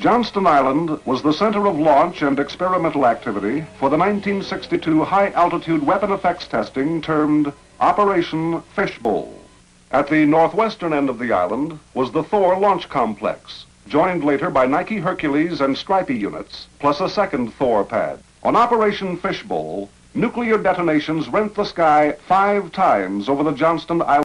Johnston Island was the center of launch and experimental activity for the 1962 high-altitude weapon effects testing termed Operation Fishbowl. At the northwestern end of the island was the Thor Launch Complex, joined later by Nike Hercules and Strypi units, plus a second Thor pad. On Operation Fishbowl, nuclear detonations rent the sky five times over the Johnston Island.